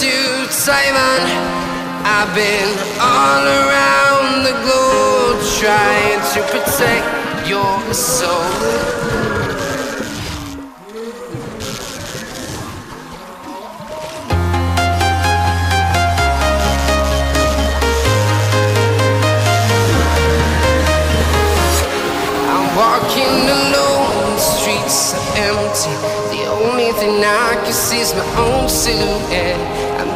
To Taiwan. I've been all around the globe trying to protect your soul. I'm walking alone, the streets are empty. The only thing I can see is my own silhouette.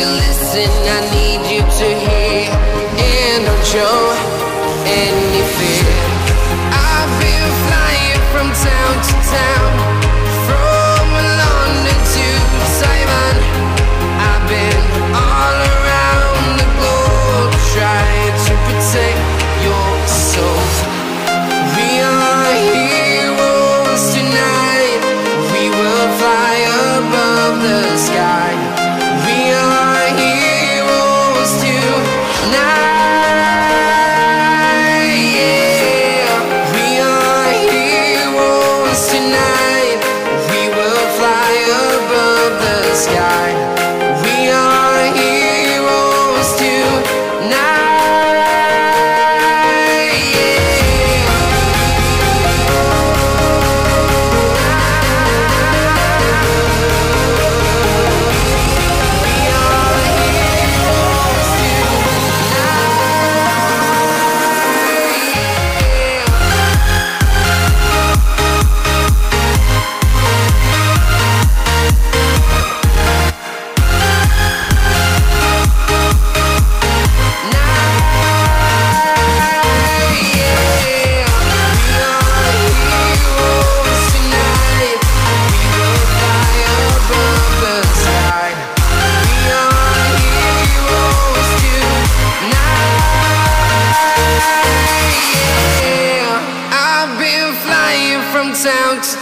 to listen. I need you to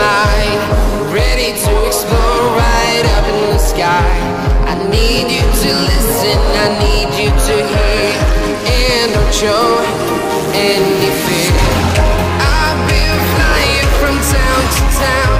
dynamite, ready to explode right up in the sky. I need you to listen, I need you to hear, and don't show any fear. I've been flying from town to town,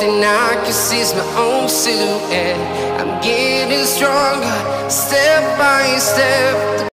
Thing I can see is my own silhouette. I'm getting stronger, step by step.